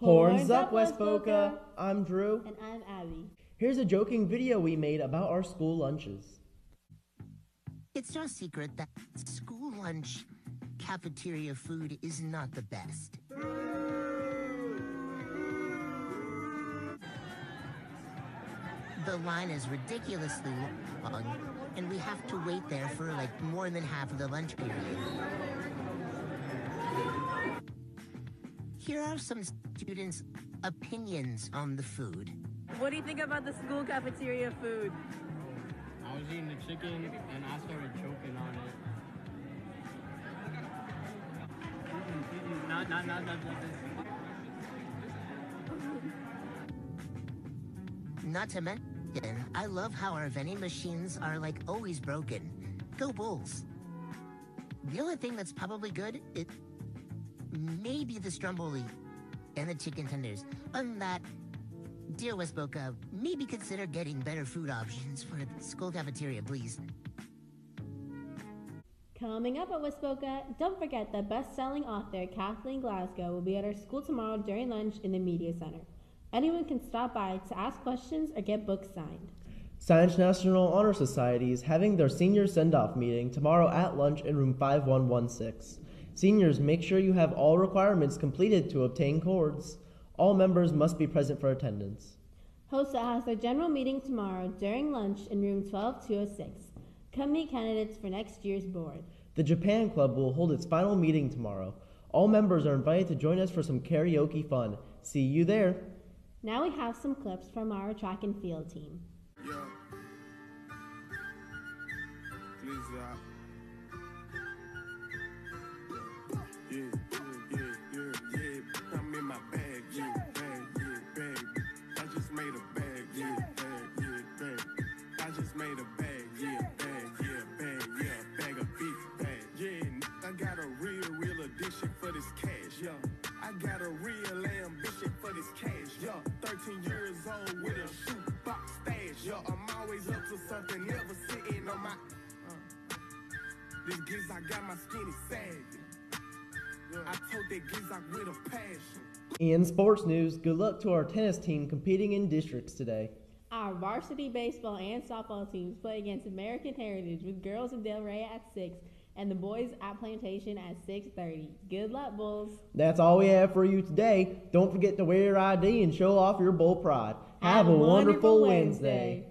Horns up, West Boca! I'm Drew. And I'm Abby. Here's a joking video we made about our school lunches. It's no secret that school lunch cafeteria food is not the best. The line is ridiculously long, and we have to wait there for like more than half of the lunch period. Here are some students' opinions on the food. What do you think about the school cafeteria food? I was eating the chicken and I started choking on it. Not, not, not, not, not. Not to mention, I love how our vending machines are like always broken. Go Bulls. The only thing that's probably good, it maybe the stromboli and the chicken tenders. Other than that, dear West Boca, maybe consider getting better food options for the school cafeteria, please. Coming up at West Boca, don't forget that best-selling author Kathleen Glasgow will be at our school tomorrow during lunch in the Media Center. Anyone can stop by to ask questions or get books signed. Science National Honor Society is having their senior send-off meeting tomorrow at lunch in room 5116. Seniors, make sure you have all requirements completed to obtain cords. All members must be present for attendance. HOSA has their general meeting tomorrow during lunch in room 12206. Come meet candidates for next year's board. The Japan Club will hold its final meeting tomorrow. All members are invited to join us for some karaoke fun. See you there. Now we have some clips from our track and field team. Yeah. Please, uh, I got a real ambition for this cash, yeah. 13 years old with a shoebox stash, yeah. I'm always up to something, never sitting on my. Uh, this giz, I got my skinny sagging. I told that giz, I with a passion. In sports news, good luck to our tennis team competing in districts today. Our varsity baseball and softball teams play against American Heritage with girls in Delray at 6 and the boys at Plantation at 6.30. Good luck, Bulls. That's all we have for you today. Don't forget to wear your ID and show off your bull pride. Have, a wonderful Wednesday.